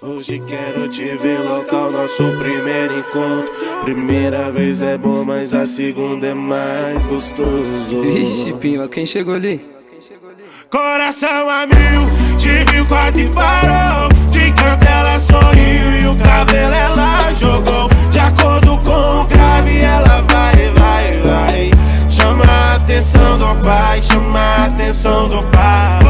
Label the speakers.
Speaker 1: Hoje quero te ver local, nosso primeiro encontro. Primeira vez é bom, mas a segunda é mais gostoso. Vixe,
Speaker 2: Pima, quem chegou ali?
Speaker 1: Coração a mil, te viu quase parou. De canto ela sorriu e o cabelo ela jogou. De acordo com o grave, ela vai, vai, vai. Chama a atenção do pai, chama a atenção do pai.